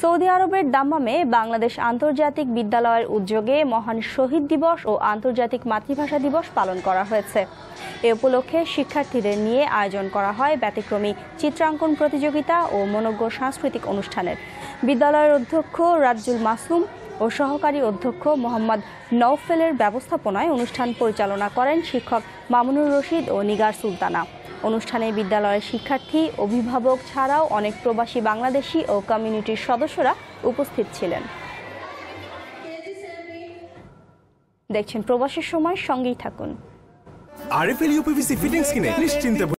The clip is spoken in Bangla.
সৌদি আরবের দাম্মামে বাংলাদেশ আন্তর্জাতিক বিদ্যালয়ের উদ্যোগে মহান শহীদ দিবস ও আন্তর্জাতিক মাতৃভাষা দিবস পালন করা হয়েছে। এ উপলক্ষে শিক্ষার্থীদের নিয়ে আয়োজন করা হয় ব্যতিক্রমী চিত্রাঙ্কন প্রতিযোগিতা ও মনোজ্ঞ সাংস্কৃতিক অনুষ্ঠানের। বিদ্যালয়ের অধ্যক্ষ রাজ্জুল মাসুম ও সহকারী অধ্যক্ষ মোহাম্মদ নওফেলের ব্যবস্থাপনায় অনুষ্ঠান পরিচালনা করেন শিক্ষক মামুনুর রশিদ ও নিগার সুলতানা। অনুষ্ঠানে বিদ্যালয়ের শিক্ষার্থী, অভিভাবক ছাড়াও অনেক প্রবাসী বাংলাদেশি ও কমিউনিটির সদস্যরা উপস্থিত ছিলেন। দেখছেন প্রবাসের সময়, সঙ্গেই থাকুন। আরএফএল ইউপিভিসি ফিটিংস কিনে নিশ্চিন্তে